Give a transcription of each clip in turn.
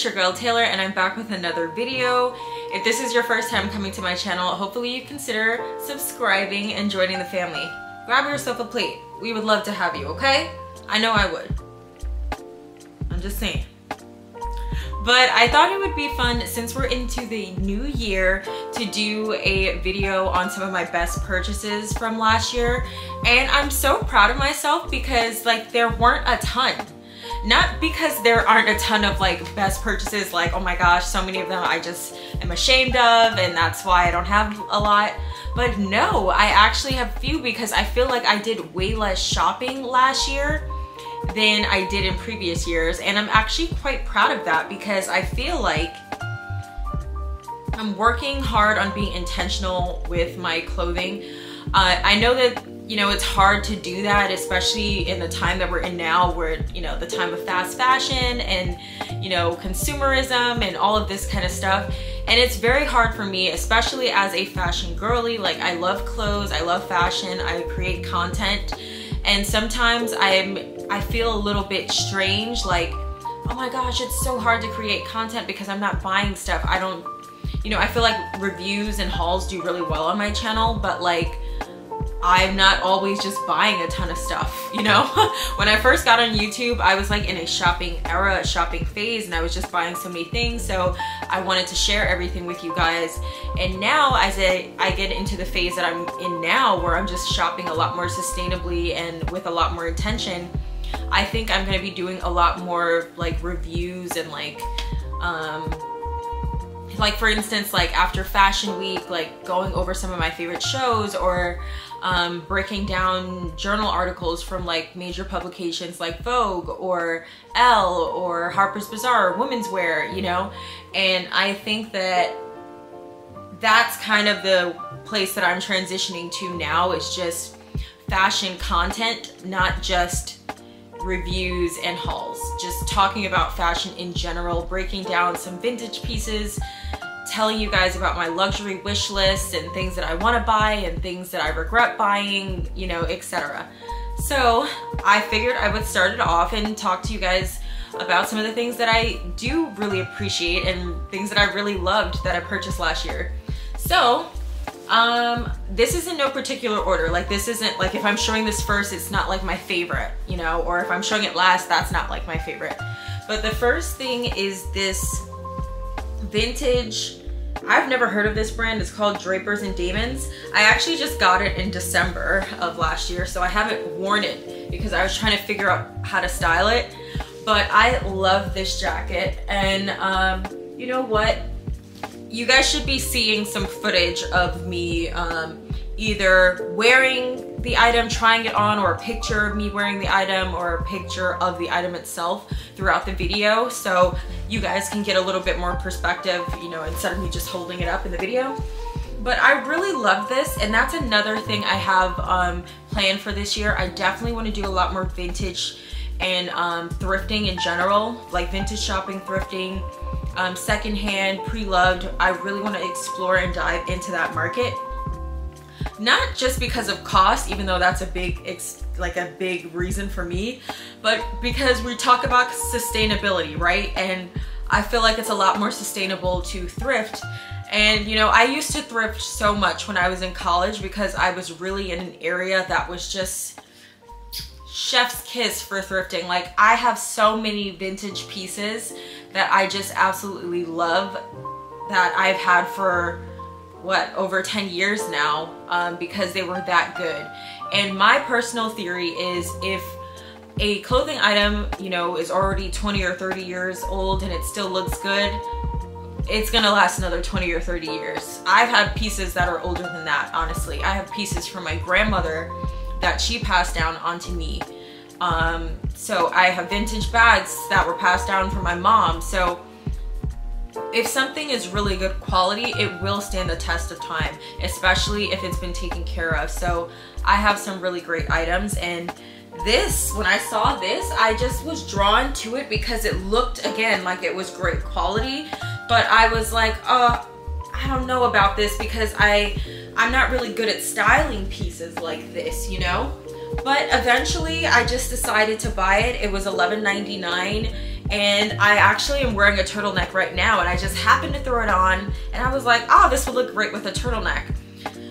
it's your girl Taylor and I'm back with another video. If this is your first time coming to my channel, hopefully you consider subscribing and joining the family. Grab yourself a plate. We would love to have you, okay? I know I would. I'm just saying. But I thought it would be fun since we're into the new year to do a video on some of my best purchases from last year. And I'm so proud of myself because like there weren't a ton. Not because there aren't a ton of like best purchases like oh my gosh so many of them I just am ashamed of and that's why I don't have a lot. But no, I actually have few because I feel like I did way less shopping last year than I did in previous years. And I'm actually quite proud of that because I feel like I'm working hard on being intentional with my clothing. Uh, I know that, you know, it's hard to do that, especially in the time that we're in now where, you know, the time of fast fashion and, you know, consumerism and all of this kind of stuff. And it's very hard for me, especially as a fashion girly. Like I love clothes, I love fashion, I create content. And sometimes I'm I feel a little bit strange like oh my gosh it's so hard to create content because I'm not buying stuff I don't you know I feel like reviews and hauls do really well on my channel but like I'm not always just buying a ton of stuff, you know? when I first got on YouTube, I was like in a shopping era, a shopping phase, and I was just buying so many things. So I wanted to share everything with you guys. And now as I, I get into the phase that I'm in now, where I'm just shopping a lot more sustainably and with a lot more intention, I think I'm gonna be doing a lot more like reviews and like, um, like for instance, like after fashion week, like going over some of my favorite shows or um, breaking down journal articles from like major publications like Vogue or Elle or Harper's Bazaar, or Women's Wear, you know? And I think that that's kind of the place that I'm transitioning to now is just fashion content, not just reviews and hauls. Just talking about fashion in general, breaking down some vintage pieces, telling you guys about my luxury wish list and things that I want to buy and things that I regret buying, you know, etc. So I figured I would start it off and talk to you guys about some of the things that I do really appreciate and things that I really loved that I purchased last year. So um, this is in no particular order. Like this isn't like if I'm showing this first, it's not like my favorite, you know, or if I'm showing it last, that's not like my favorite. But the first thing is this vintage I've never heard of this brand. It's called Drapers and Damons. I actually just got it in December of last year, so I haven't worn it because I was trying to figure out how to style it. But I love this jacket, and um, you know what? You guys should be seeing some footage of me um, either wearing the item, trying it on, or a picture of me wearing the item, or a picture of the item itself throughout the video. So you guys can get a little bit more perspective, you know, instead of me just holding it up in the video. But I really love this, and that's another thing I have um, planned for this year. I definitely want to do a lot more vintage and um, thrifting in general, like vintage shopping, thrifting, um, secondhand, pre-loved. I really want to explore and dive into that market not just because of cost, even though that's a big, it's like a big reason for me, but because we talk about sustainability, right? And I feel like it's a lot more sustainable to thrift. And you know, I used to thrift so much when I was in college because I was really in an area that was just chef's kiss for thrifting. Like I have so many vintage pieces that I just absolutely love that I've had for what over 10 years now um, because they were that good. And my personal theory is if a clothing item you know is already 20 or 30 years old and it still looks good it's gonna last another 20 or 30 years. I've had pieces that are older than that honestly. I have pieces from my grandmother that she passed down onto me um, so i have vintage bags that were passed down from my mom so if something is really good quality, it will stand the test of time, especially if it's been taken care of. So I have some really great items and this, when I saw this, I just was drawn to it because it looked, again, like it was great quality. But I was like, uh, I don't know about this because I I'm not really good at styling pieces like this, you know? But eventually I just decided to buy it. It was $11.99 and I actually am wearing a turtleneck right now and I just happened to throw it on and I was like, oh, this would look great with a turtleneck.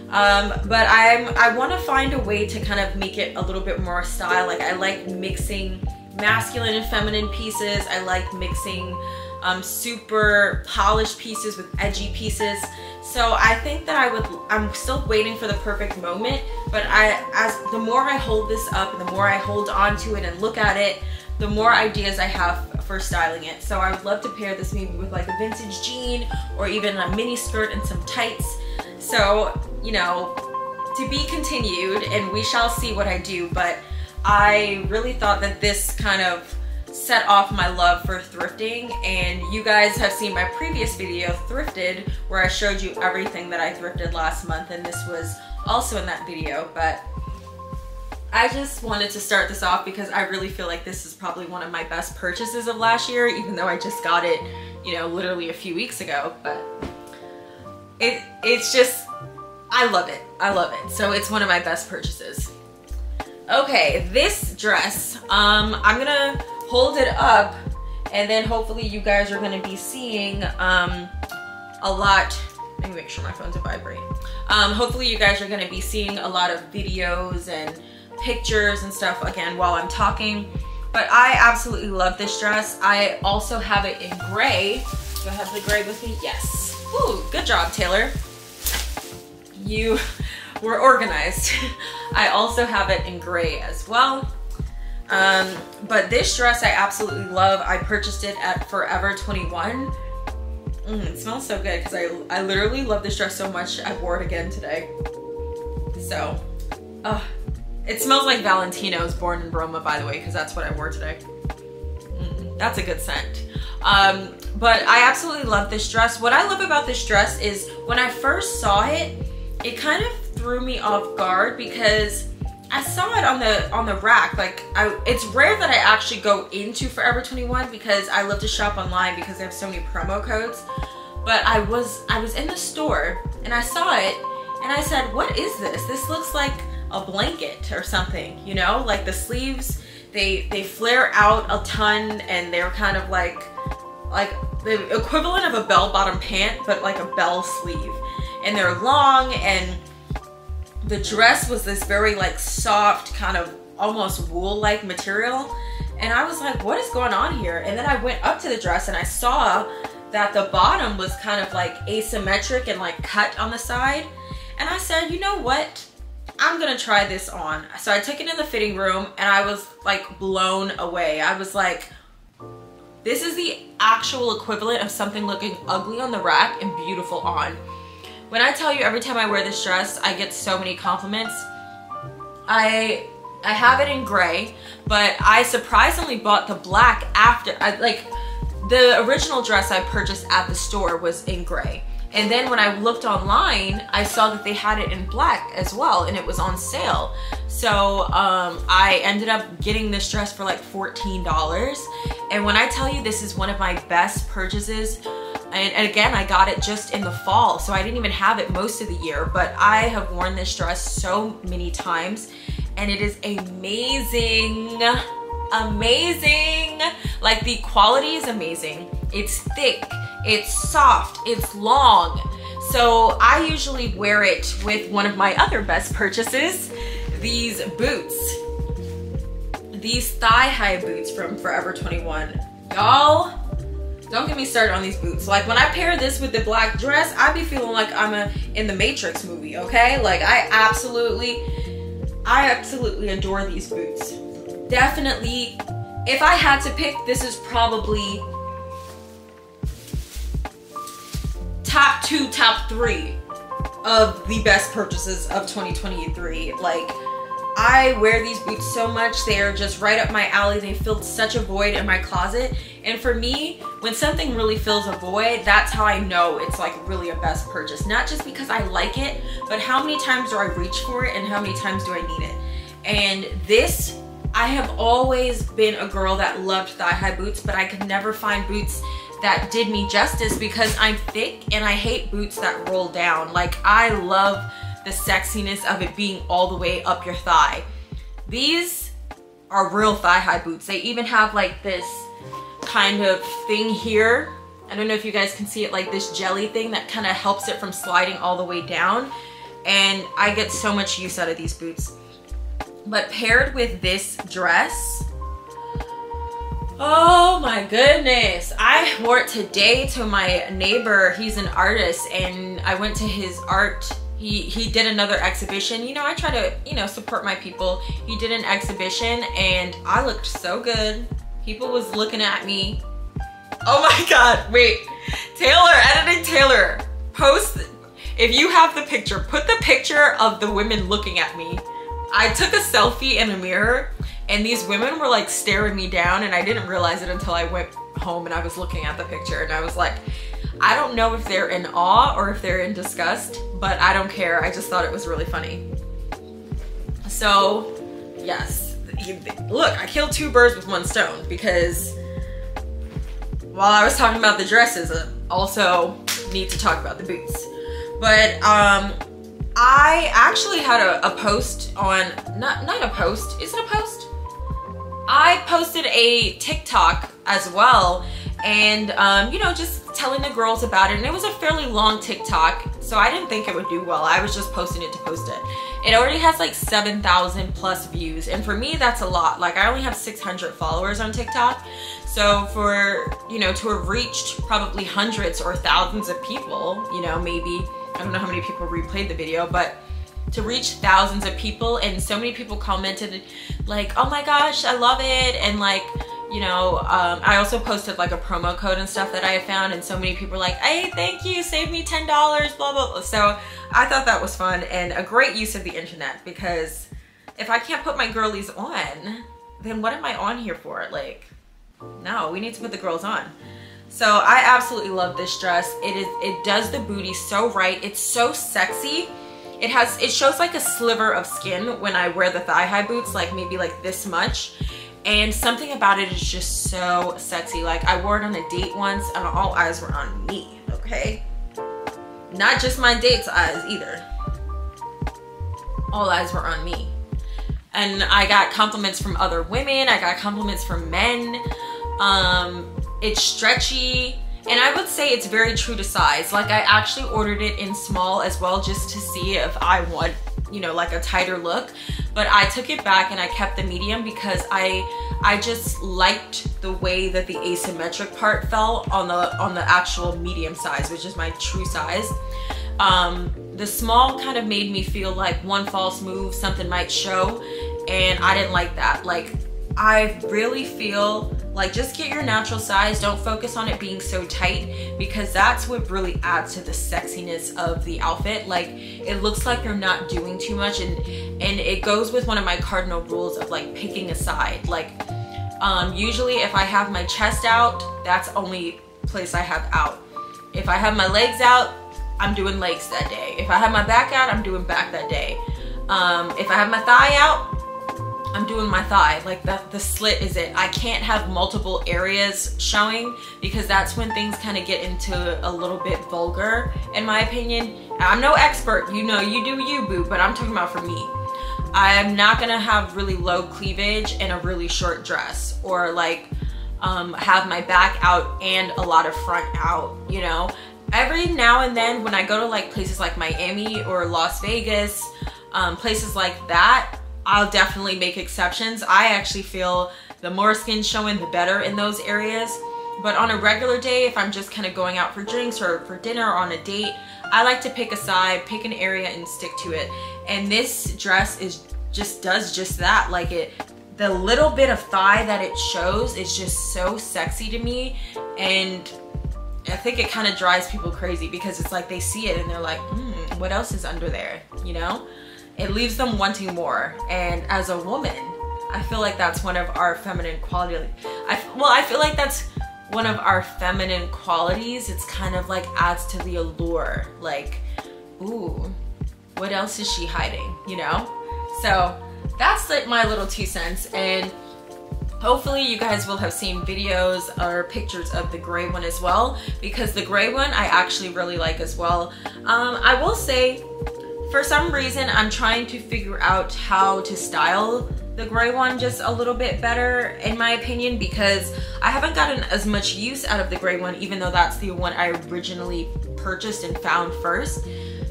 Um, but I'm, I want to find a way to kind of make it a little bit more style. Like I like mixing masculine and feminine pieces. I like mixing um, super polished pieces with edgy pieces. So I think that I would, I'm still waiting for the perfect moment, but I, as the more I hold this up and the more I hold on to it and look at it, the more ideas I have for styling it. So I would love to pair this maybe with like a vintage jean or even a mini skirt and some tights. So, you know, to be continued and we shall see what I do, but I really thought that this kind of set off my love for thrifting and you guys have seen my previous video thrifted where I showed you everything that I thrifted last month and this was also in that video but I just wanted to start this off because I really feel like this is probably one of my best purchases of last year even though I just got it you know literally a few weeks ago but it it's just I love it. I love it. So it's one of my best purchases. Okay this dress um I'm gonna hold it up and then hopefully you guys are gonna be seeing um, a lot, let me make sure my phone's a vibrate. Um, hopefully you guys are gonna be seeing a lot of videos and pictures and stuff again while I'm talking. But I absolutely love this dress. I also have it in gray. Do I have the gray with me? Yes. Ooh, good job, Taylor. You were organized. I also have it in gray as well. Um, but this dress I absolutely love. I purchased it at Forever 21. Mm, it smells so good because I, I literally love this dress so much. I wore it again today. So, uh, it smells like Valentino's Born in Roma, by the way, because that's what I wore today. Mm, that's a good scent. Um, but I absolutely love this dress. What I love about this dress is when I first saw it, it kind of threw me off guard because I saw it on the on the rack. Like, I, it's rare that I actually go into Forever 21 because I love to shop online because they have so many promo codes. But I was I was in the store and I saw it and I said, "What is this? This looks like a blanket or something." You know, like the sleeves they they flare out a ton and they're kind of like like the equivalent of a bell bottom pant, but like a bell sleeve. And they're long and the dress was this very like soft kind of almost wool-like material. And I was like what is going on here? And then I went up to the dress and I saw that the bottom was kind of like asymmetric and like cut on the side. And I said you know what? I'm gonna try this on. So I took it in the fitting room and I was like blown away. I was like this is the actual equivalent of something looking ugly on the rack and beautiful on when I tell you every time I wear this dress, I get so many compliments. I I have it in gray, but I surprisingly bought the black after. I like the original dress I purchased at the store was in gray. And then when I looked online, I saw that they had it in black as well and it was on sale. So um, I ended up getting this dress for like $14. And when I tell you this is one of my best purchases, and, and, again, I got it just in the fall, so I didn't even have it most of the year, but I have worn this dress so many times and it is amazing, amazing. Like the quality is amazing. It's thick, it's soft, it's long. So I usually wear it with one of my other best purchases, these boots. These thigh-high boots from Forever 21. Y'all, don't get me started on these boots. Like when I pair this with the black dress, I'd be feeling like I'm a, in the Matrix movie, okay? Like I absolutely, I absolutely adore these boots. Definitely, if I had to pick, this is probably top two, top three of the best purchases of 2023. Like, I wear these boots so much. They are just right up my alley. They filled such a void in my closet. And for me, when something really fills a void, that's how I know it's like really a best purchase. Not just because I like it, but how many times do I reach for it and how many times do I need it? And this, I have always been a girl that loved thigh-high boots, but I could never find boots that did me justice because I'm thick and I hate boots that roll down. Like I love the sexiness of it being all the way up your thigh. These are real thigh high boots. They even have like this kind of thing here. I don't know if you guys can see it like this jelly thing that kind of helps it from sliding all the way down. And I get so much use out of these boots. But paired with this dress, Oh my goodness. I wore it today to my neighbor. He's an artist and I went to his art. He, he did another exhibition. You know, I try to, you know, support my people. He did an exhibition and I looked so good. People was looking at me. Oh my God, wait. Taylor, editing Taylor, post, if you have the picture, put the picture of the women looking at me. I took a selfie in a mirror and these women were like staring me down and I didn't realize it until I went home and I was looking at the picture and I was like, I don't know if they're in awe or if they're in disgust, but I don't care. I just thought it was really funny. So yes, look, I killed two birds with one stone because while I was talking about the dresses, I also need to talk about the boots. But um, I actually had a, a post on, not, not a post, is it a post? I posted a TikTok as well and um, you know just telling the girls about it and it was a fairly long TikTok so I didn't think it would do well. I was just posting it to post it. It already has like 7,000 plus views and for me that's a lot. Like I only have 600 followers on TikTok so for you know to have reached probably hundreds or thousands of people you know maybe I don't know how many people replayed the video but to reach thousands of people and so many people commented like oh my gosh i love it and like you know um, i also posted like a promo code and stuff that i found and so many people were like hey thank you save me ten dollars blah, blah blah so i thought that was fun and a great use of the internet because if i can't put my girlies on then what am i on here for like no we need to put the girls on so I absolutely love this dress. It is it does the booty so right. It's so sexy it has, it shows like a sliver of skin when I wear the thigh high boots, like maybe like this much. And something about it is just so sexy. Like I wore it on a date once and all eyes were on me, okay? Not just my date's eyes either. All eyes were on me. And I got compliments from other women. I got compliments from men. Um, it's stretchy and I would say it's very true to size. Like I actually ordered it in small as well just to see if I want, you know, like a tighter look. But I took it back and I kept the medium because I I just liked the way that the asymmetric part fell on the on the actual medium size, which is my true size. Um, the small kind of made me feel like one false move, something might show, and I didn't like that. Like I really feel like just get your natural size. Don't focus on it being so tight because that's what really adds to the sexiness of the outfit. Like it looks like you're not doing too much and and it goes with one of my cardinal rules of like picking a side. Like um, usually if I have my chest out, that's only place I have out. If I have my legs out, I'm doing legs that day. If I have my back out, I'm doing back that day. Um, if I have my thigh out, I'm doing my thigh, like that the slit is it. I can't have multiple areas showing because that's when things kind of get into a little bit vulgar in my opinion. I'm no expert, you know, you do you boo, but I'm talking about for me. I'm not gonna have really low cleavage and a really short dress or like um, have my back out and a lot of front out, you know? Every now and then when I go to like places like Miami or Las Vegas, um, places like that, I'll definitely make exceptions. I actually feel the more skin showing, the better in those areas. But on a regular day, if I'm just kind of going out for drinks or for dinner or on a date, I like to pick a side, pick an area and stick to it. And this dress is just does just that. Like it, the little bit of thigh that it shows is just so sexy to me. And I think it kind of drives people crazy because it's like they see it and they're like, hmm, what else is under there, you know? It leaves them wanting more. And as a woman, I feel like that's one of our feminine quality. I, well, I feel like that's one of our feminine qualities. It's kind of like adds to the allure. Like, ooh, what else is she hiding, you know? So that's like my little two cents. And Hopefully you guys will have seen videos or pictures of the gray one as well because the gray one I actually really like as well. Um, I will say for some reason I'm trying to figure out how to style the gray one just a little bit better in my opinion because I haven't gotten as much use out of the gray one even though that's the one I originally purchased and found first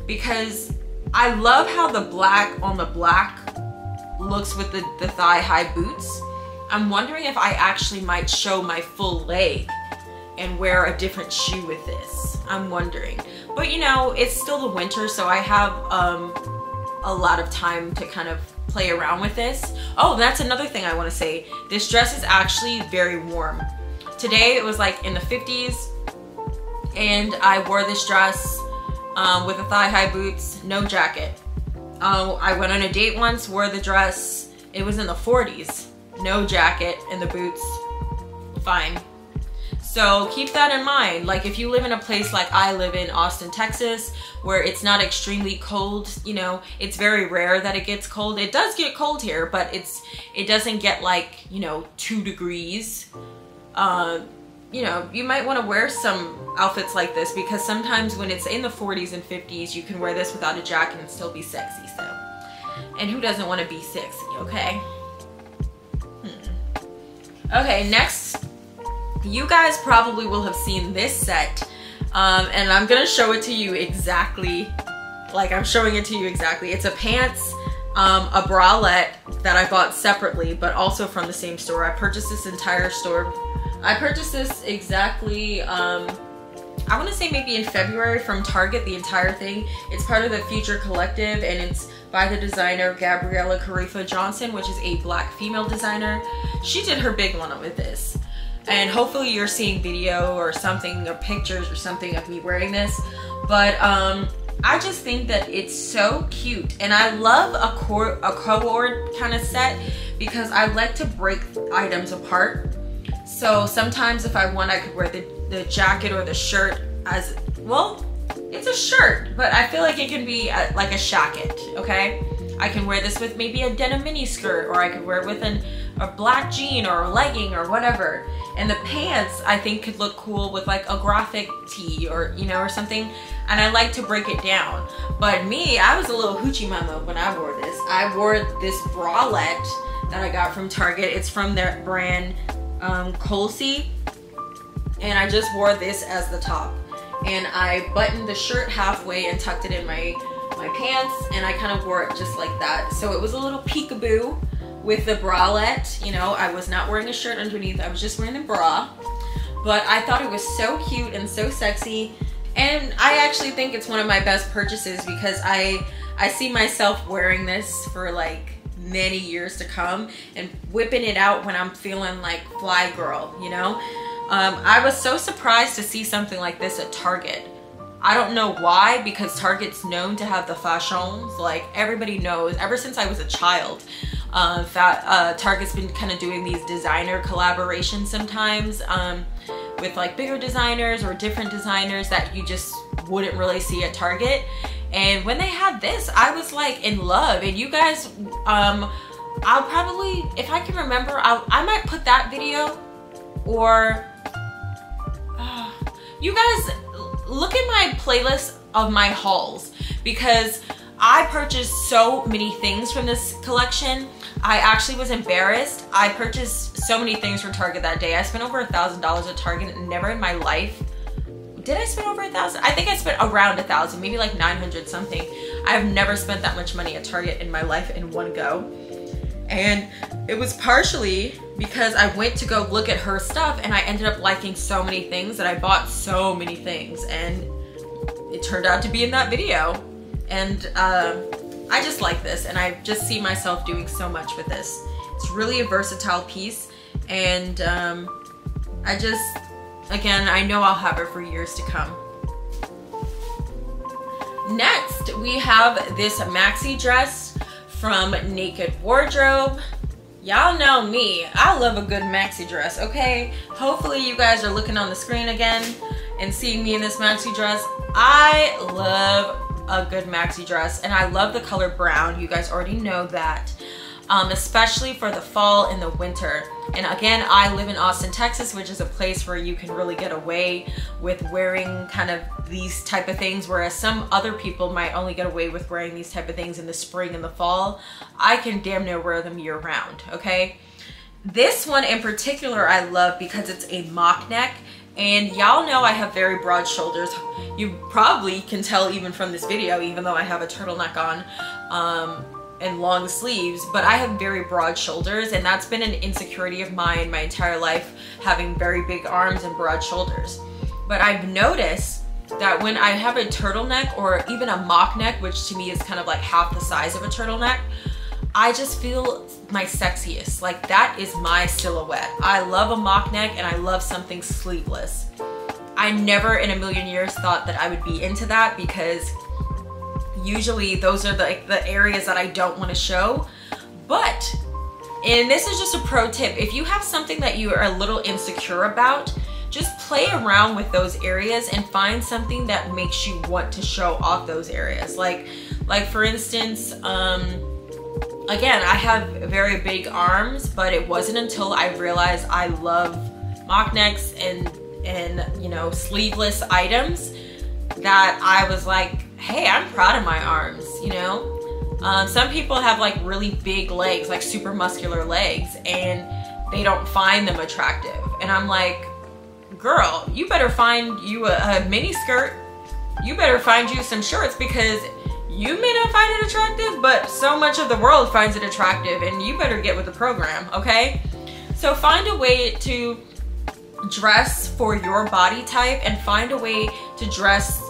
because I love how the black on the black looks with the, the thigh high boots I'm wondering if I actually might show my full leg and wear a different shoe with this. I'm wondering. But you know, it's still the winter, so I have um, a lot of time to kind of play around with this. Oh, that's another thing I want to say. This dress is actually very warm. Today it was like in the 50s and I wore this dress um, with the thigh-high boots, no jacket. Uh, I went on a date once, wore the dress, it was in the 40s no jacket and the boots, fine. So keep that in mind. Like if you live in a place like I live in Austin, Texas, where it's not extremely cold, you know, it's very rare that it gets cold. It does get cold here, but it's it doesn't get like, you know, two degrees. Uh, you know, you might want to wear some outfits like this because sometimes when it's in the 40s and 50s, you can wear this without a jacket and still be sexy, so. And who doesn't want to be sexy, okay? Okay, next, you guys probably will have seen this set. Um, and I'm gonna show it to you exactly, like I'm showing it to you exactly. It's a pants, um, a bralette that I bought separately, but also from the same store. I purchased this entire store. I purchased this exactly, um, I wanna say maybe in February from Target, the entire thing. It's part of the Future Collective and it's by the designer Gabriella Karefa-Johnson, which is a black female designer. She did her big one with this. And hopefully you're seeing video or something or pictures or something of me wearing this. But um, I just think that it's so cute. And I love a, cord, a cord kind of set because I like to break items apart. So sometimes if I want, I could wear the, the jacket or the shirt as, well, it's a shirt, but I feel like it can be a, like a shacket, okay? I can wear this with maybe a denim mini skirt or I could wear it with an, a black jean or a legging or whatever. And the pants I think could look cool with like a graphic tee or, you know, or something. And I like to break it down. But me, I was a little hoochie mama when I wore this. I wore this bralette that I got from Target. It's from their brand um, Colsie. And I just wore this as the top and I buttoned the shirt halfway and tucked it in my, my pants and I kind of wore it just like that. So it was a little peekaboo with the bralette. You know, I was not wearing a shirt underneath. I was just wearing a bra. But I thought it was so cute and so sexy. And I actually think it's one of my best purchases because I, I see myself wearing this for like many years to come and whipping it out when I'm feeling like fly girl, you know? Um, I was so surprised to see something like this at Target. I don't know why, because Target's known to have the fashions. Like everybody knows, ever since I was a child, uh, that, uh, Target's been kind of doing these designer collaborations sometimes um, with like bigger designers or different designers that you just wouldn't really see at Target. And when they had this, I was like in love. And you guys, um, I'll probably, if I can remember, I'll, I might put that video or you guys look at my playlist of my hauls because I purchased so many things from this collection. I actually was embarrassed. I purchased so many things from Target that day. I spent over a thousand dollars at Target never in my life. Did I spend over a thousand? I think I spent around a thousand, maybe like 900 something. I've never spent that much money at Target in my life in one go. And it was partially because I went to go look at her stuff and I ended up liking so many things that I bought so many things and it turned out to be in that video. And uh, I just like this and I just see myself doing so much with this. It's really a versatile piece and um, I just, again, I know I'll have it for years to come. Next, we have this maxi dress from Naked Wardrobe. Y'all know me. I love a good maxi dress, okay? Hopefully you guys are looking on the screen again and seeing me in this maxi dress. I love a good maxi dress and I love the color brown. You guys already know that. Um, especially for the fall and the winter. And again, I live in Austin, Texas, which is a place where you can really get away with wearing kind of these type of things, whereas some other people might only get away with wearing these type of things in the spring and the fall. I can damn near wear them year round, okay? This one in particular I love because it's a mock neck and y'all know I have very broad shoulders. You probably can tell even from this video, even though I have a turtleneck on. Um, and long sleeves, but I have very broad shoulders and that's been an insecurity of mine my entire life, having very big arms and broad shoulders. But I've noticed that when I have a turtleneck or even a mock neck, which to me is kind of like half the size of a turtleneck, I just feel my sexiest. Like that is my silhouette. I love a mock neck and I love something sleeveless. I never in a million years thought that I would be into that because usually those are the, the areas that I don't want to show. But, and this is just a pro tip, if you have something that you are a little insecure about, just play around with those areas and find something that makes you want to show off those areas. Like, like for instance, um, again, I have very big arms, but it wasn't until I realized I love mock necks and, and you know, sleeveless items that I was like, hey, I'm proud of my arms, you know? Um, some people have like really big legs, like super muscular legs, and they don't find them attractive. And I'm like, girl, you better find you a, a mini skirt. You better find you some shorts because you may not find it attractive, but so much of the world finds it attractive and you better get with the program, okay? So find a way to dress for your body type and find a way to dress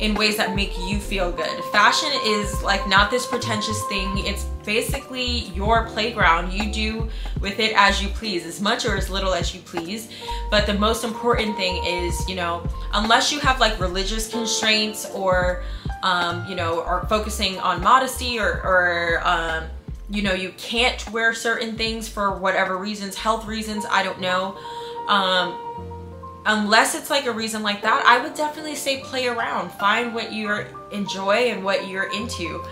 in ways that make you feel good. Fashion is like not this pretentious thing. It's basically your playground. You do with it as you please, as much or as little as you please. But the most important thing is, you know, unless you have like religious constraints or, um, you know, are focusing on modesty or, or um, you know, you can't wear certain things for whatever reasons, health reasons, I don't know. Um, unless it's like a reason like that, I would definitely say play around. Find what you enjoy and what you're into.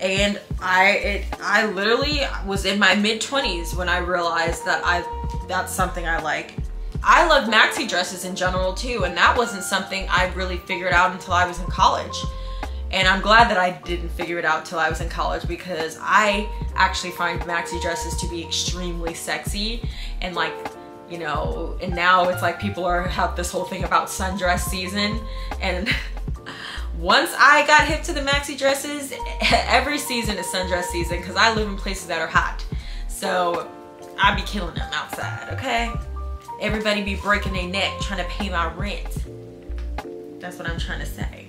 And I it I literally was in my mid 20s when I realized that I that's something I like. I love maxi dresses in general too, and that wasn't something I really figured out until I was in college. And I'm glad that I didn't figure it out till I was in college because I actually find maxi dresses to be extremely sexy and like you know, and now it's like people are have this whole thing about sundress season. And once I got hip to the maxi dresses, every season is sundress season because I live in places that are hot. So I be killing them outside, okay? Everybody be breaking their neck trying to pay my rent. That's what I'm trying to say.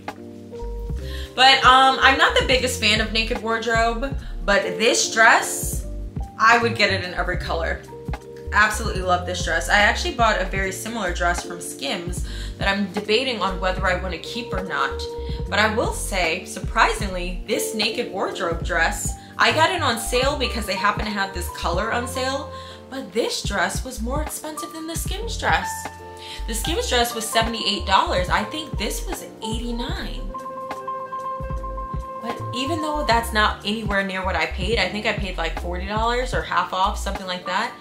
But um, I'm not the biggest fan of Naked Wardrobe, but this dress, I would get it in every color absolutely love this dress. I actually bought a very similar dress from Skims that I'm debating on whether I want to keep or not. But I will say, surprisingly, this Naked Wardrobe dress, I got it on sale because they happen to have this color on sale, but this dress was more expensive than the Skims dress. The Skims dress was $78. I think this was 89. But even though that's not anywhere near what I paid, I think I paid like $40 or half off, something like that.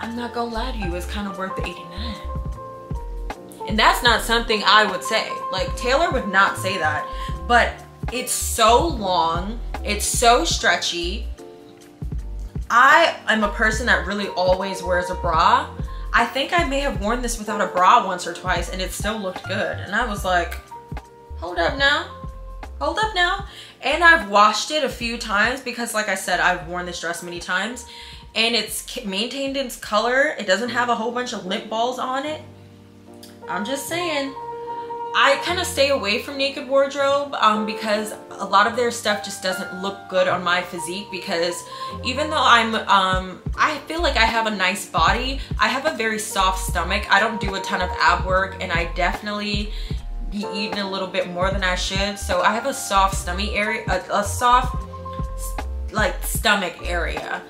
I'm not gonna lie to you, it's kind of worth the 89. And that's not something I would say. Like Taylor would not say that, but it's so long, it's so stretchy. I am a person that really always wears a bra. I think I may have worn this without a bra once or twice and it still looked good. And I was like, hold up now, hold up now. And I've washed it a few times because like I said, I've worn this dress many times and it's maintained its color. It doesn't have a whole bunch of lip balls on it. I'm just saying. I kind of stay away from Naked Wardrobe um, because a lot of their stuff just doesn't look good on my physique because even though I'm, um, I feel like I have a nice body, I have a very soft stomach. I don't do a ton of ab work and I definitely be eating a little bit more than I should. So I have a soft stomach area, a, a soft like stomach area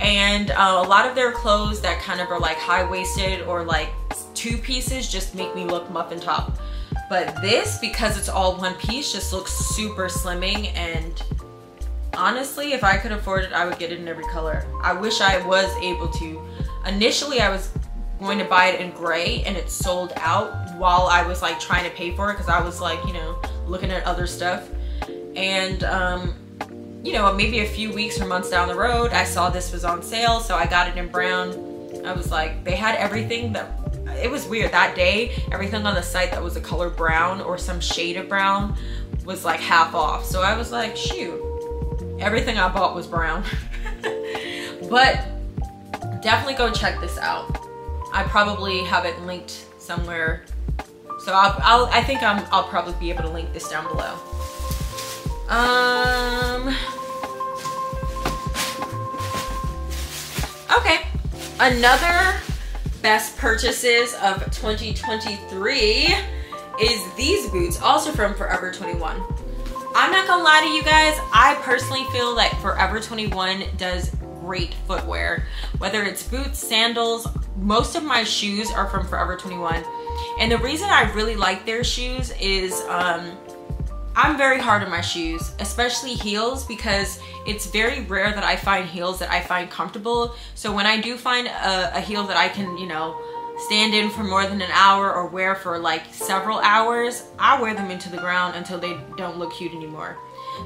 and uh, a lot of their clothes that kind of are like high-waisted or like two pieces just make me look muffin top but this because it's all one piece just looks super slimming and honestly, if I could afford it, I would get it in every color. I wish I was able to. Initially, I was going to buy it in gray and it sold out while I was like trying to pay for it because I was like, you know, looking at other stuff. And, um, you know, maybe a few weeks or months down the road, I saw this was on sale, so I got it in brown. I was like, they had everything that, it was weird. That day, everything on the site that was a color brown or some shade of brown was like half off. So I was like, shoot, everything I bought was brown. but definitely go check this out. I probably have it linked somewhere. So I'll, I'll I think I'm, I'll probably be able to link this down below. Um, okay, another best purchases of 2023 is these boots, also from Forever 21. I'm not gonna lie to you guys, I personally feel like Forever 21 does great footwear. Whether it's boots, sandals, most of my shoes are from Forever 21. And the reason I really like their shoes is um, I'm very hard on my shoes, especially heels, because it's very rare that I find heels that I find comfortable. So when I do find a, a heel that I can, you know, stand in for more than an hour or wear for like several hours, I wear them into the ground until they don't look cute anymore.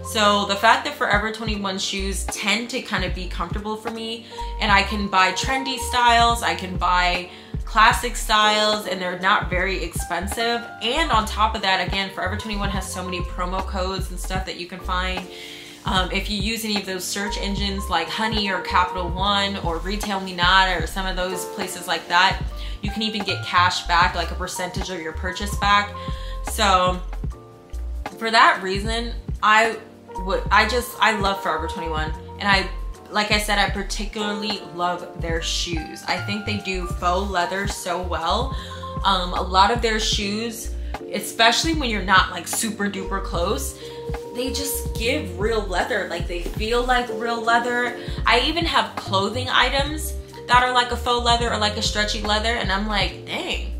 So the fact that Forever 21 shoes tend to kind of be comfortable for me and I can buy trendy styles, I can buy classic styles and they're not very expensive. And on top of that, again, Forever 21 has so many promo codes and stuff that you can find. Um, if you use any of those search engines like Honey or Capital One or RetailMeNot or some of those places like that, you can even get cash back, like a percentage of your purchase back. So for that reason, I would, I just, I love Forever 21. And I, like I said, I particularly love their shoes. I think they do faux leather so well. Um, a lot of their shoes, especially when you're not like super duper close, they just give real leather. Like they feel like real leather. I even have clothing items that are like a faux leather or like a stretchy leather and I'm like, dang,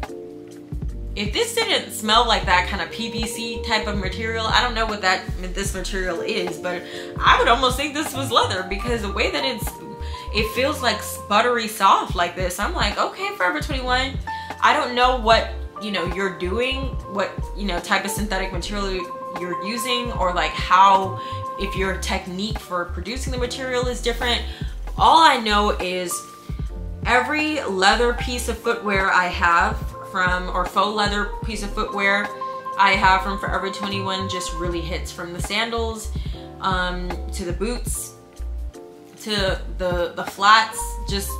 if this didn't smell like that kind of PVC type of material, I don't know what that this material is, but I would almost think this was leather because the way that it's, it feels like buttery soft like this. I'm like, okay, Forever 21. I don't know what, you know, you're doing, what, you know, type of synthetic material you're using or like how, if your technique for producing the material is different. All I know is Every leather piece of footwear I have from, or faux leather piece of footwear I have from Forever 21 just really hits from the sandals um, to the boots to the, the flats, just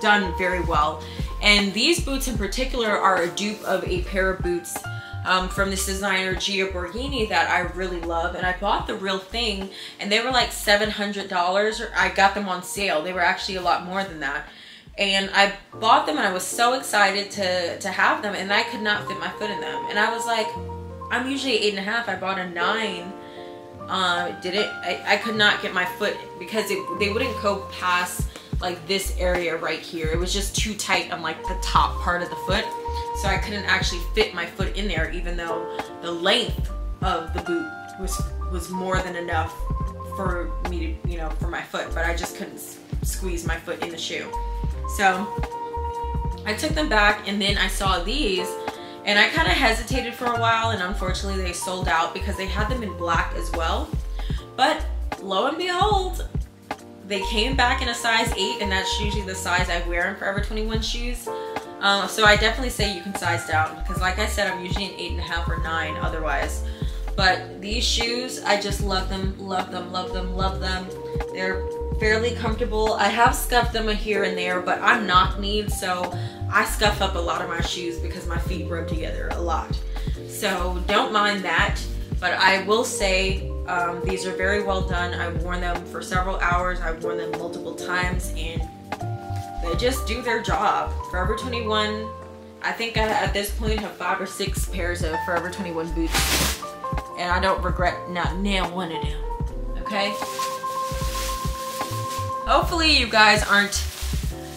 done very well. And these boots in particular are a dupe of a pair of boots um, from this designer Gia Borghini that I really love. And I bought the real thing and they were like $700 I got them on sale. They were actually a lot more than that and I bought them and I was so excited to to have them and I could not fit my foot in them. And I was like I'm usually eight and a half. I bought a nine. Uh, did it I, I could not get my foot because it, they wouldn't go past like this area right here. It was just too tight on like the top part of the foot. So I couldn't actually fit my foot in there even though the length of the boot was was more than enough for me to you know for my foot. But I just couldn't squeeze my foot in the shoe so I took them back and then I saw these and I kind of hesitated for a while and unfortunately they sold out because they had them in black as well. But lo and behold, they came back in a size 8 and that's usually the size I wear in Forever 21 shoes. Uh, so I definitely say you can size down because like I said, I'm usually an 8.5 or 9 otherwise. But these shoes, I just love them, love them, love them, love them. They're fairly comfortable. I have scuffed them a here and there, but I'm knock-kneed, so I scuff up a lot of my shoes because my feet rub together a lot. So don't mind that, but I will say um, these are very well done. I've worn them for several hours. I've worn them multiple times and they just do their job. Forever 21, I think I, at this point have five or six pairs of Forever 21 boots and I don't regret not nail one of them, okay? Hopefully you guys aren't,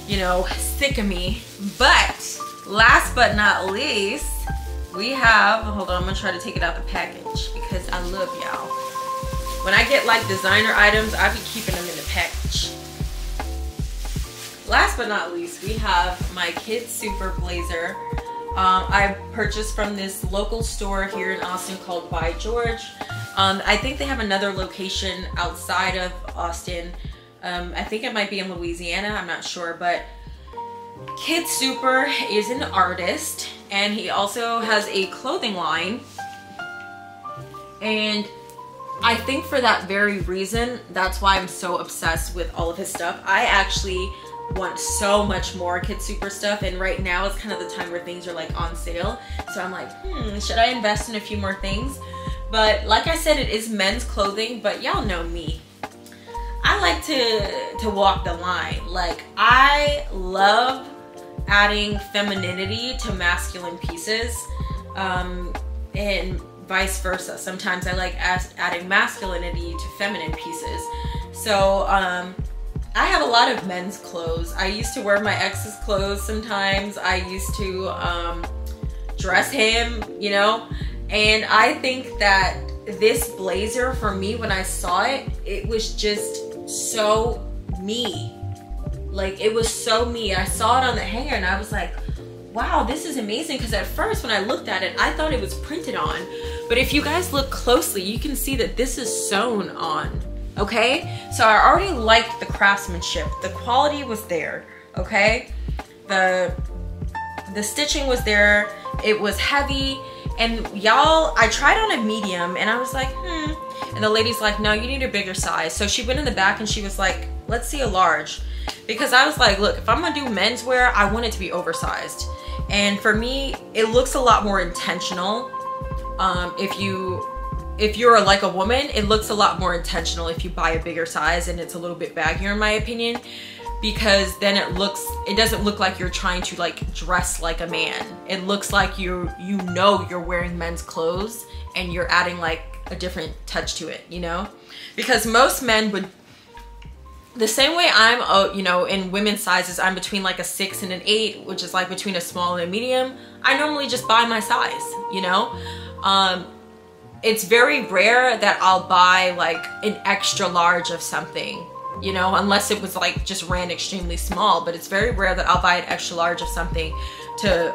you know, sick of me. But last but not least, we have, hold on, I'm gonna try to take it out of the package because I love y'all. when I get like designer items, I be keeping them in the package. Last but not least, we have my Kid Super Blazer. Um, I purchased from this local store here in Austin called By George. Um, I think they have another location outside of Austin. Um, I think it might be in Louisiana, I'm not sure, but Kid Super is an artist and he also has a clothing line. And I think for that very reason, that's why I'm so obsessed with all of his stuff. I actually want so much more Kid Super stuff and right now is kind of the time where things are like on sale. So I'm like, hmm, should I invest in a few more things? But like I said, it is men's clothing, but y'all know me. I like to to walk the line. Like I love adding femininity to masculine pieces, um, and vice versa. Sometimes I like adding masculinity to feminine pieces. So um, I have a lot of men's clothes. I used to wear my ex's clothes sometimes. I used to um, dress him, you know, and I think that this blazer for me, when I saw it, it was just so me. Like it was so me. I saw it on the hanger and I was like, wow, this is amazing. Because at first when I looked at it, I thought it was printed on. But if you guys look closely, you can see that this is sewn on okay? So I already liked the craftsmanship. The quality was there, okay? The the stitching was there. It was heavy. And y'all, I tried on a medium and I was like, hmm. And the lady's like, no, you need a bigger size. So she went in the back and she was like, let's see a large. Because I was like, look, if I'm gonna do menswear, I want it to be oversized. And for me, it looks a lot more intentional. Um, if you if you're like a woman, it looks a lot more intentional if you buy a bigger size and it's a little bit baggier in my opinion because then it looks it doesn't look like you're trying to like dress like a man. It looks like you you know you're wearing men's clothes and you're adding like a different touch to it, you know? Because most men would the same way I'm, uh, you know, in women's sizes, I'm between like a six and an eight, which is like between a small and a medium. I normally just buy my size, you know? Um, it's very rare that I'll buy like an extra large of something, you know, unless it was like just ran extremely small, but it's very rare that I'll buy an extra large of something to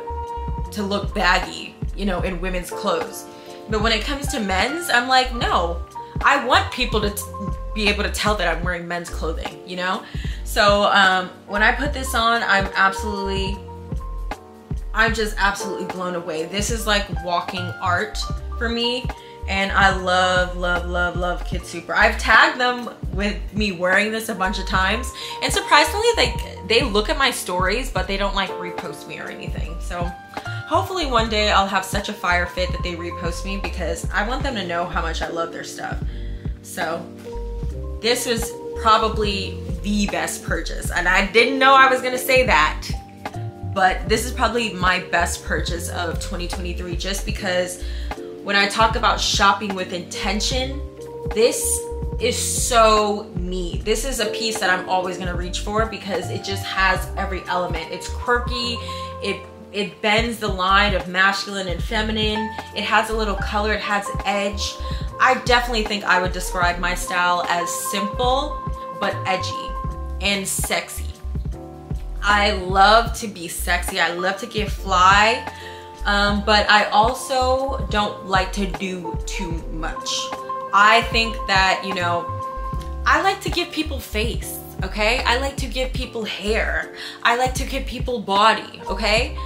to look baggy, you know, in women's clothes. But when it comes to men's, I'm like, no. I want people to be able to tell that I'm wearing men's clothing, you know? So um, when I put this on, I'm absolutely, I'm just absolutely blown away. This is like walking art for me and I love, love, love, love Kid Super. I've tagged them with me wearing this a bunch of times, and surprisingly, they they look at my stories, but they don't like repost me or anything. So hopefully one day I'll have such a fire fit that they repost me because I want them to know how much I love their stuff. So this was probably the best purchase, and I didn't know I was gonna say that but this is probably my best purchase of 2023 just because when I talk about shopping with intention, this is so me. This is a piece that I'm always gonna reach for because it just has every element. It's quirky, it it bends the line of masculine and feminine. It has a little color, it has edge. I definitely think I would describe my style as simple but edgy and sexy. I love to be sexy. I love to get fly. Um, but I also don't like to do too much. I think that, you know, I like to give people face, okay? I like to give people hair. I like to give people body, okay?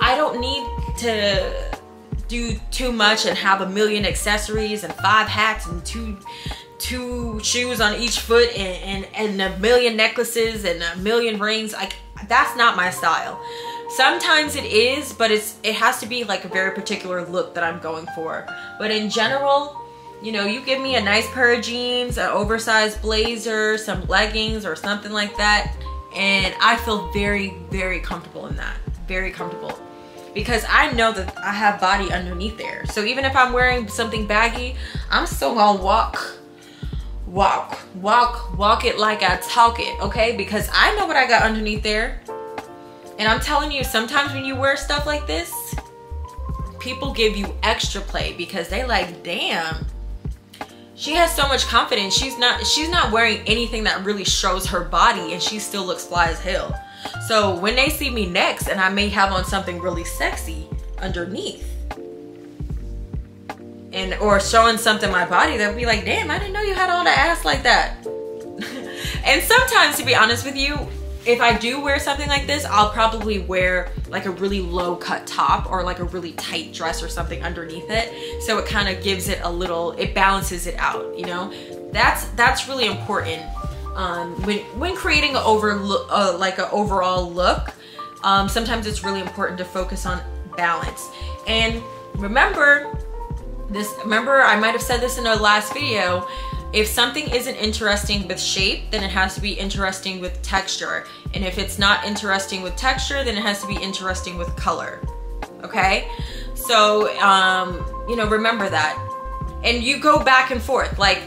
I don't need to do too much and have a million accessories and five hats and two two shoes on each foot and, and, and a million necklaces and a million rings. Like that's not my style. Sometimes it is, but it's it has to be like a very particular look that I'm going for. But in general, you know, you give me a nice pair of jeans, an oversized blazer, some leggings or something like that, and I feel very, very comfortable in that. Very comfortable. Because I know that I have body underneath there. So even if I'm wearing something baggy, I'm still gonna walk walk walk walk it like i talk it okay because i know what i got underneath there and I'm telling you, sometimes when you wear stuff like this, people give you extra play because they like, damn, she has so much confidence. She's not she's not wearing anything that really shows her body and she still looks fly as hell. So when they see me next and I may have on something really sexy underneath and or showing something my body, they'll be like, damn, I didn't know you had all the ass like that. and sometimes to be honest with you, if I do wear something like this, I'll probably wear like a really low cut top or like a really tight dress or something underneath it. So it kind of gives it a little, it balances it out, you know? That's, that's really important um, when, when creating an over, uh, like an overall look. Um, sometimes it's really important to focus on balance. And remember this, remember I might have said this in our last video, if something isn't interesting with shape, then it has to be interesting with texture. And if it's not interesting with texture, then it has to be interesting with color. Okay? So, um, you know, remember that. And you go back and forth. Like,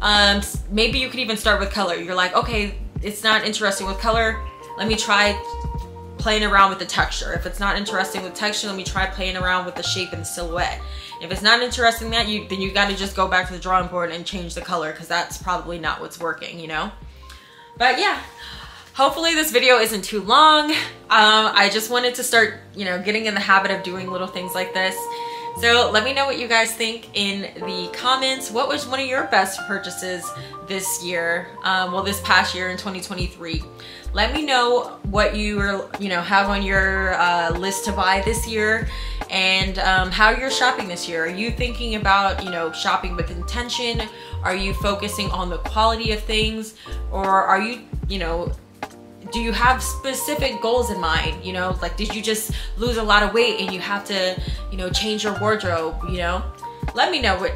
um, maybe you could even start with color. You're like, okay, it's not interesting with color. Let me try playing around with the texture. If it's not interesting with texture, let me try playing around with the shape and the silhouette. If it's not interesting that, you then you got to just go back to the drawing board and change the color because that's probably not what's working, you know? But yeah, hopefully this video isn't too long. Um, I just wanted to start, you know, getting in the habit of doing little things like this. So let me know what you guys think in the comments. What was one of your best purchases this year? Um, well, this past year in 2023. Let me know what you are, you know, have on your uh, list to buy this year and um, how you're shopping this year. Are you thinking about, you know, shopping with intention? Are you focusing on the quality of things? Or are you, you know, do you have specific goals in mind? You know, like did you just lose a lot of weight and you have to, you know, change your wardrobe, you know? Let me know what,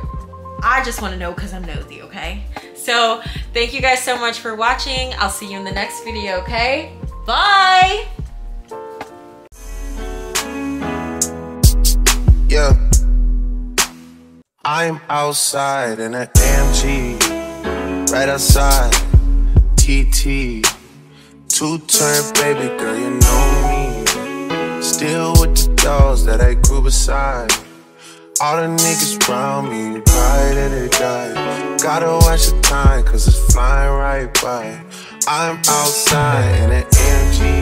I just wanna know because I'm nosy, okay? So thank you guys so much for watching. I'll see you in the next video, okay? Bye! Yeah. I'm outside in an AMG, right outside, TT. Two turn baby girl, you know me. Still with the dolls that I grew beside. All the niggas around me, pride that they die. Gotta watch the time, cause it's flying right by. I'm outside in an AMG.